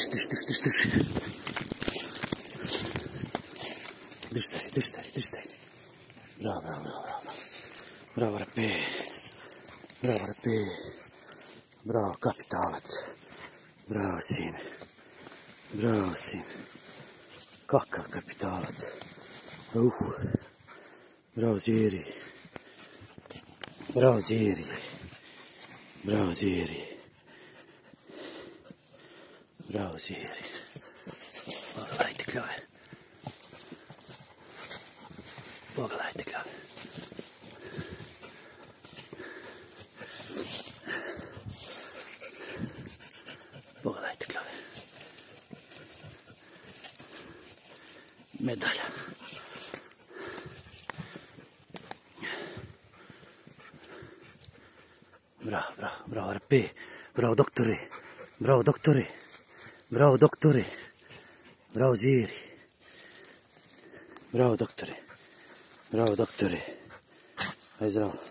Düştü düştü düştü düştü. Düşteri, düşteri, düşteri. Bravo, bravo, bravo, bravo. Bravo, rapi. Bravo, rapi. Bravo, kapitalac. Bravo, sin. Bravo, sin. Kakav kapitalac. Uf. Bravo, ziri. Bravo, ziri. Bravo, ziri. Bravo Ziri. Våga inte klar. Våga inte klar. Våga inte klar. Medalj. Bra, bra, bra Rabbi. Bravo doktori. Bravo doktori. Bravo doktori. Bravo, doktore. Bravo, ziri. Bravo, doktore. Bravo, doktore. Hai zdravo.